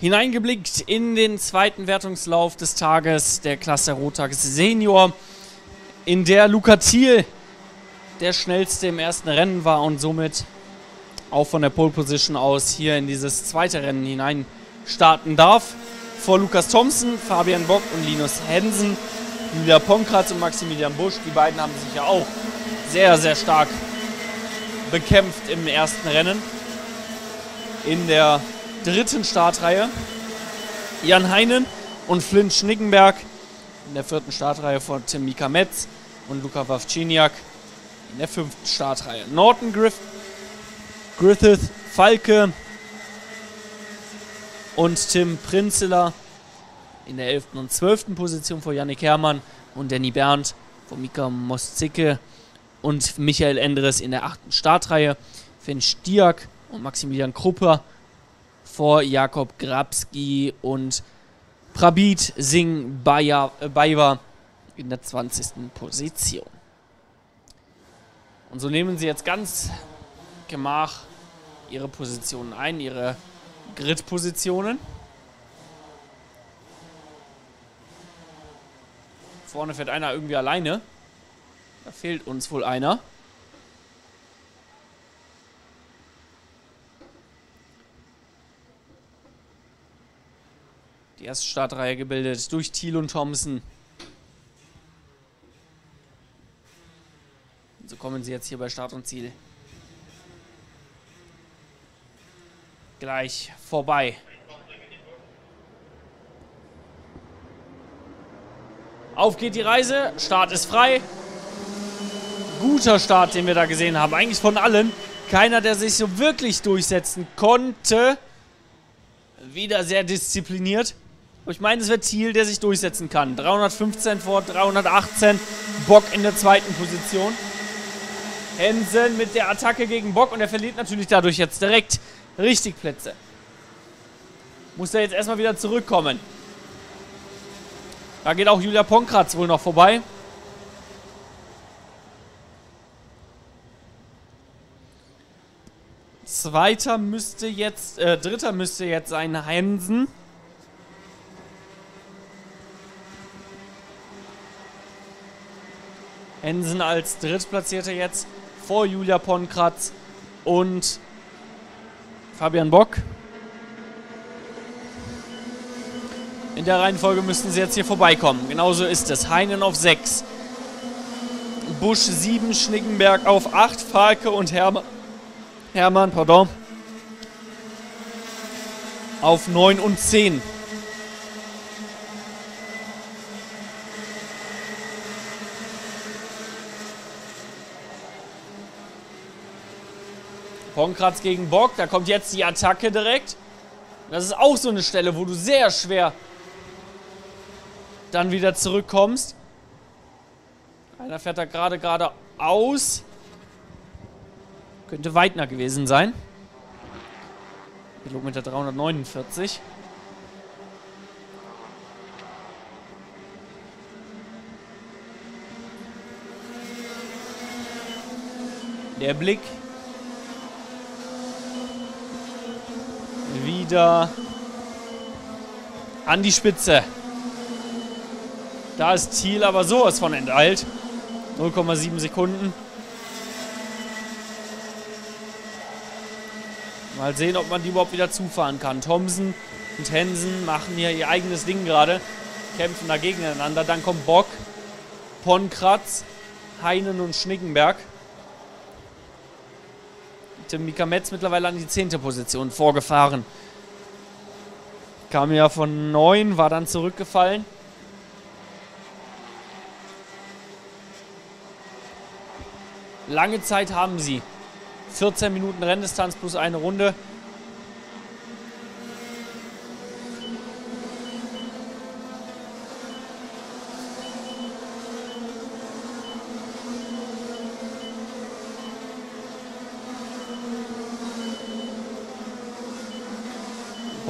hineingeblickt in den zweiten Wertungslauf des Tages der Klasse Rotax Senior, in der Luca Thiel der schnellste im ersten Rennen war und somit auch von der Pole Position aus hier in dieses zweite Rennen hinein starten darf. Vor Lukas Thompson, Fabian Bock und Linus Hensen, Julia Ponkratz und Maximilian Busch. Die beiden haben sich ja auch sehr, sehr stark bekämpft im ersten Rennen. In der dritten Startreihe Jan Heinen und Flint Schnickenberg. In der vierten Startreihe von Tim Mika Metz und Luka Wawczyniak. In der fünften Startreihe Norton Griff, Griffith Falke und Tim Prinzeler. In der elften und zwölften Position vor Yannick Herrmann und Danny Berndt vor Mika Mostzicke und Michael Endres in der achten Startreihe. Finn Stiak und Maximilian Krupper vor Jakob Grabski und Prabit Singh Baiwa in der 20. Position. Und so nehmen sie jetzt ganz gemach ihre Positionen ein, ihre Grid-Positionen. Vorne fährt einer irgendwie alleine. Da fehlt uns wohl einer. Erste Startreihe gebildet durch Thiel und Thompson. So kommen sie jetzt hier bei Start und Ziel. Gleich vorbei. Auf geht die Reise. Start ist frei. Guter Start, den wir da gesehen haben. Eigentlich von allen. Keiner, der sich so wirklich durchsetzen konnte. Wieder sehr diszipliniert. Ich meine, es wird Thiel, der sich durchsetzen kann. 315 vor 318. Bock in der zweiten Position. Hensen mit der Attacke gegen Bock und er verliert natürlich dadurch jetzt direkt richtig Plätze. Muss er jetzt erstmal wieder zurückkommen. Da geht auch Julia Ponkratz wohl noch vorbei. Zweiter müsste jetzt, äh, dritter müsste jetzt sein Hensen. Hensen als Drittplatzierter jetzt vor Julia Ponkratz und Fabian Bock. In der Reihenfolge müssten sie jetzt hier vorbeikommen. Genauso ist es. Heinen auf 6. Busch 7, Schnickenberg auf 8, Falke und Hermann, Hermann pardon, auf 9 und 10. Ponkratz gegen Bock, da kommt jetzt die Attacke direkt. Das ist auch so eine Stelle, wo du sehr schwer dann wieder zurückkommst. Einer fährt da gerade geradeaus. Könnte Weidner gewesen sein. Kilometer 349. Der Blick wieder an die Spitze. Da ist Thiel aber sowas von enteilt. 0,7 Sekunden. Mal sehen, ob man die überhaupt wieder zufahren kann. Thomsen und Hensen machen hier ihr eigenes Ding gerade. Kämpfen da gegeneinander. Dann kommt Bock, Ponkratz, Heinen und Schnickenberg. Tim Mika Metz mittlerweile an die 10. Position vorgefahren. Kam ja von 9, war dann zurückgefallen. Lange Zeit haben sie. 14 Minuten Renndistanz plus eine Runde.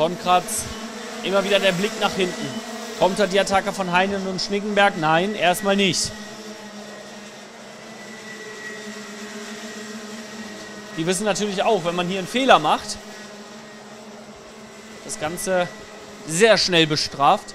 Ponkratz, immer wieder der Blick nach hinten. Kommt da die Attacke von Heinen und Schnickenberg? Nein, erstmal nicht. Die wissen natürlich auch, wenn man hier einen Fehler macht, das Ganze sehr schnell bestraft.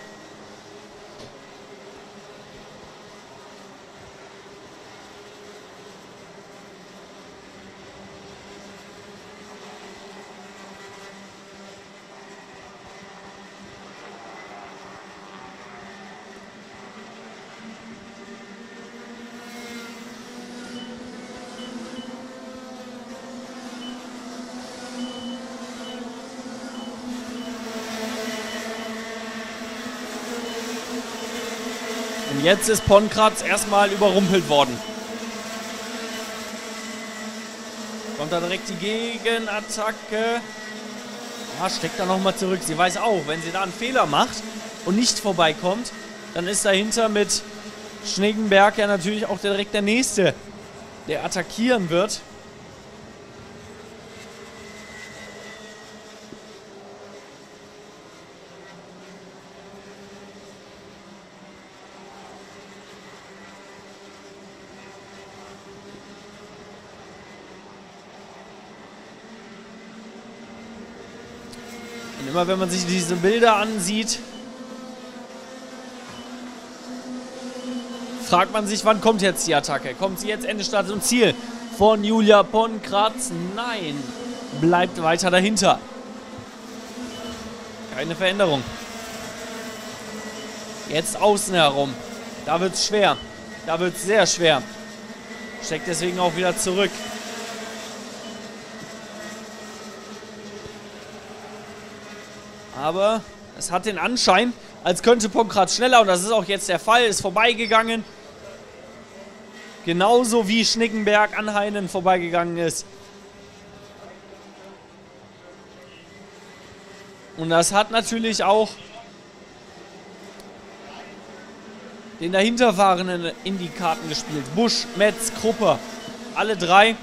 Jetzt ist Ponkratz erstmal überrumpelt worden. Kommt da direkt die Gegenattacke. Ah, steckt da nochmal zurück. Sie weiß auch, wenn sie da einen Fehler macht und nicht vorbeikommt, dann ist dahinter mit Schneggenberg ja natürlich auch direkt der Nächste, der attackieren wird. Und immer wenn man sich diese Bilder ansieht, fragt man sich, wann kommt jetzt die Attacke? Kommt sie jetzt Ende Start und Ziel von Julia Ponkratz? Nein, bleibt weiter dahinter. Keine Veränderung. Jetzt außen herum. Da wird es schwer. Da wird es sehr schwer. Steckt deswegen auch wieder zurück. Aber es hat den Anschein, als könnte Ponkrat schneller. Und das ist auch jetzt der Fall. Ist vorbeigegangen. Genauso wie Schnickenberg an Heinen vorbeigegangen ist. Und das hat natürlich auch den dahinterfahrenden in die Karten gespielt. Busch, Metz, Krupper. Alle drei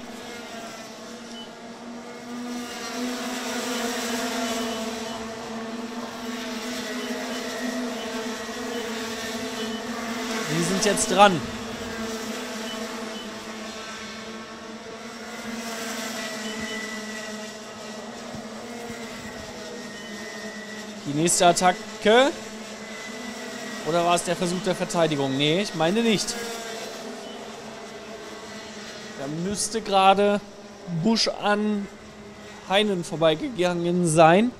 Die sind jetzt dran. Die nächste Attacke. Oder war es der Versuch der Verteidigung? Nee, ich meine nicht. Da müsste gerade Busch an Heinen vorbeigegangen sein.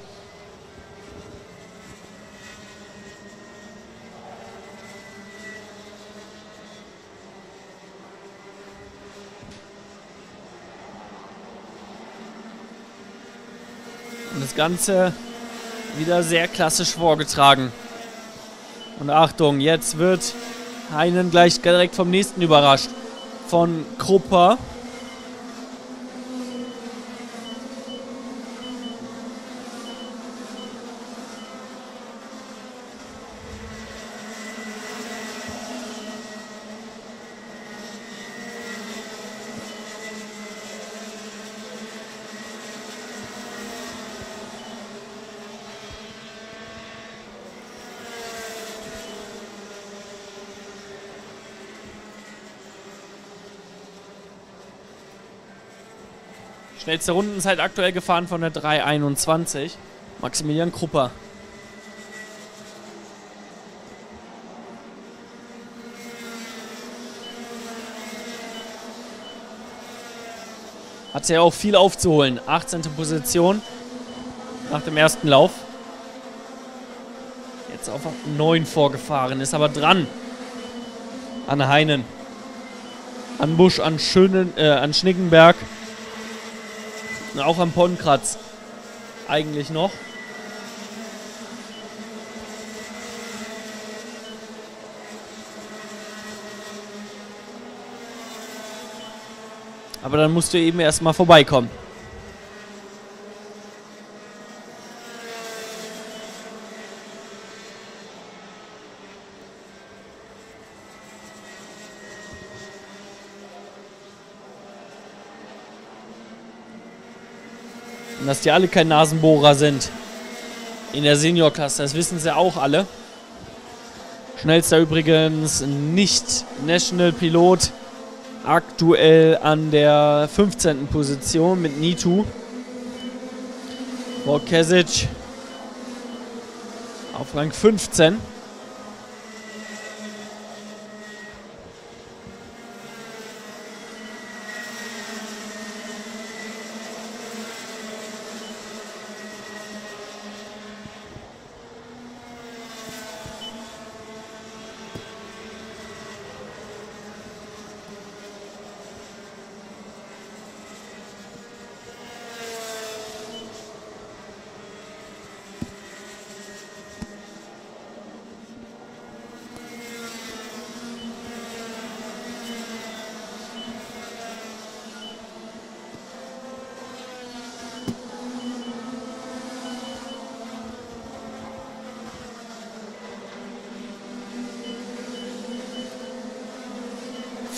Das Ganze wieder sehr klassisch vorgetragen. Und Achtung, jetzt wird Heinen gleich direkt vom nächsten überrascht. Von Krupper. Schnellste Rundenzeit aktuell gefahren von der 3.21. Maximilian Krupper. Hat ja auch viel aufzuholen. 18. Position nach dem ersten Lauf. Jetzt auf 9 vorgefahren, ist aber dran. An Heinen. An Busch, an, Schönen, äh, an Schnickenberg. Auch am Ponkratz. Eigentlich noch. Aber dann musst du eben erstmal vorbeikommen. Dass die alle kein Nasenbohrer sind. In der Seniorklasse, das wissen sie auch alle. Schnellster übrigens nicht National Pilot. Aktuell an der 15. Position mit Nitu. Vorkesic Auf Rang 15.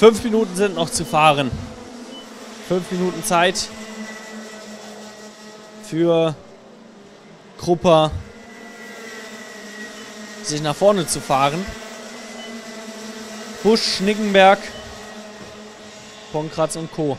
Fünf Minuten sind noch zu fahren. Fünf Minuten Zeit für Krupper sich nach vorne zu fahren. Busch, Schnickenberg, Ponkratz und Co.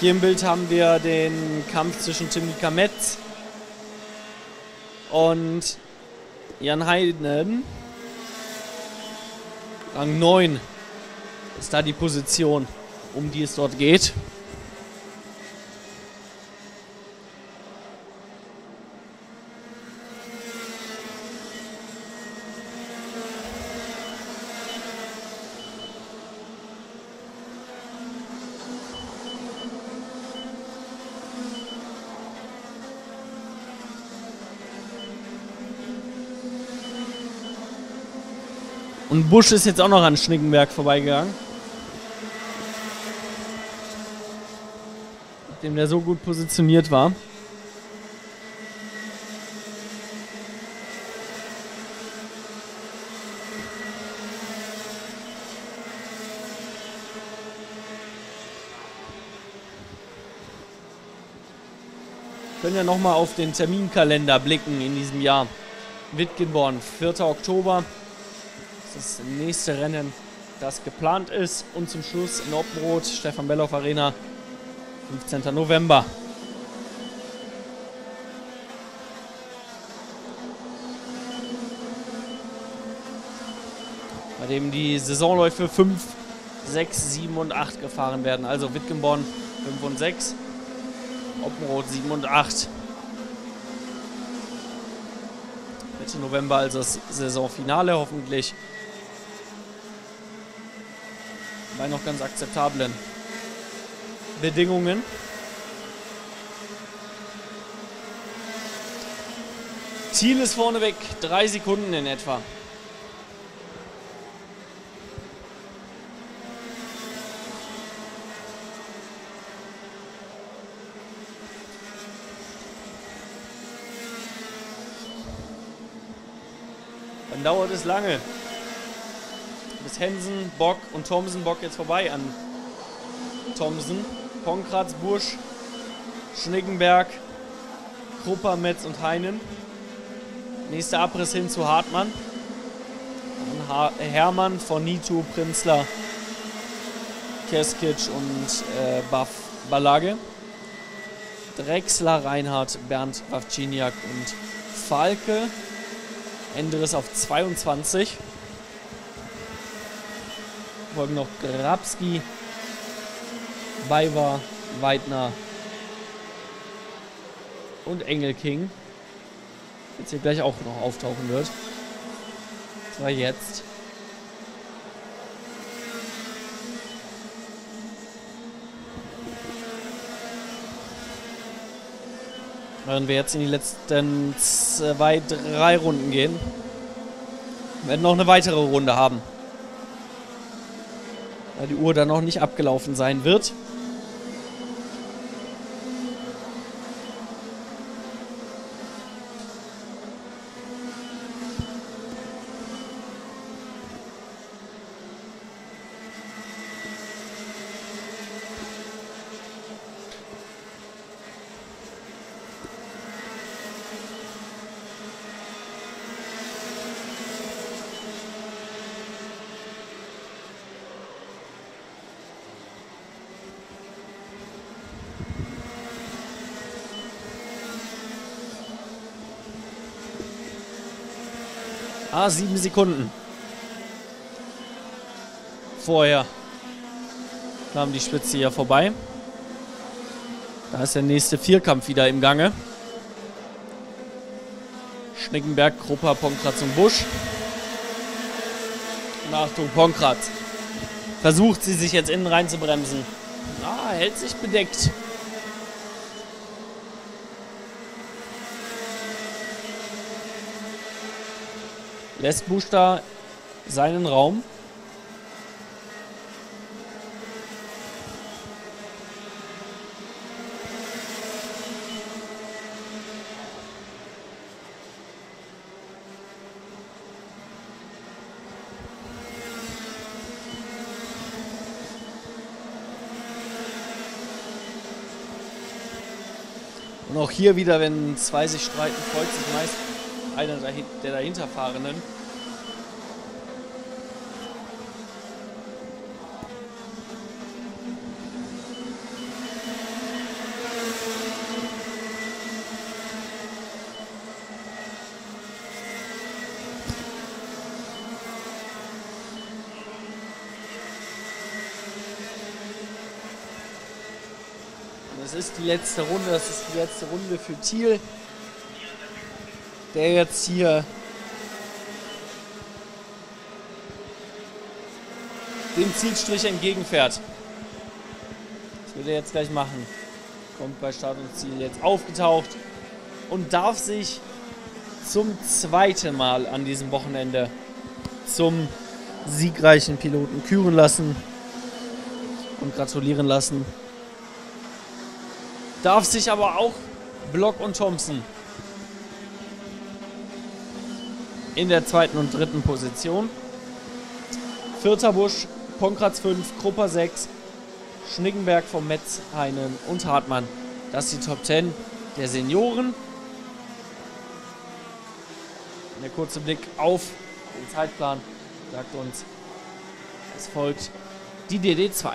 Hier im Bild haben wir den Kampf zwischen Timmy Kametz und Jan Heiden. Rang 9 ist da die Position, um die es dort geht. Und Busch ist jetzt auch noch an Schnickenberg vorbeigegangen. Nachdem der so gut positioniert war. können ja nochmal auf den Terminkalender blicken in diesem Jahr. Wittgenborn, 4. Oktober das nächste Rennen, das geplant ist. Und zum Schluss in Oppenroth, Stefan Belloff Arena, 15. November. Bei dem die Saisonläufe 5, 6, 7 und 8 gefahren werden. Also Wittgenborn 5 und 6, Oppenroth 7 und 8. Mitte November also das Saisonfinale hoffentlich bei noch ganz akzeptablen Bedingungen. Ziel ist vorneweg, drei Sekunden in etwa. Dann dauert es lange bis Hensen, Bock und Thomsen Bock jetzt vorbei an Thomsen. Ponkratz, Busch, Schnickenberg, Krupper, Metz und Heinen. Nächster Abriss hin zu Hartmann. Ha Hermann, Fornito, Prinzler, Keskic und äh, Buff Balage. Drexler, Reinhardt, Bernd Wawczyniak und Falke. Enderes auf 22 folgen noch Grabski, Weiber, Weidner und Engelking. Jetzt hier gleich auch noch auftauchen wird. Das war jetzt. Während wir jetzt in die letzten zwei, drei Runden gehen. Wir werden noch eine weitere Runde haben. Da die Uhr dann noch nicht abgelaufen sein wird. Ah, sieben Sekunden. Vorher kam die Spitze hier vorbei. Da ist der nächste Vierkampf wieder im Gange. Schnickenberg, Krupper, Ponkratz und Busch. Und Achtung, Ponkratz. Versucht sie sich jetzt innen rein zu bremsen. Ah, hält sich bedeckt. Lässt Bush da seinen Raum. Und auch hier wieder, wenn zwei sich streiten, freut sich meist einer der dahinterfahrenden. Das ist die letzte Runde, das ist die letzte Runde für Thiel der jetzt hier dem Zielstrich entgegenfährt. Das wird er jetzt gleich machen. Kommt bei Start und Ziel jetzt aufgetaucht und darf sich zum zweiten Mal an diesem Wochenende zum siegreichen Piloten küren lassen und gratulieren lassen. Darf sich aber auch Block und Thompson in der zweiten und dritten Position. Vierter Busch, Ponkratz 5, Krupper 6, Schnickenberg vom Metz, Heinen und Hartmann. Das ist die Top 10 der Senioren. Der kurze Blick auf den Zeitplan sagt uns, es folgt die DD2.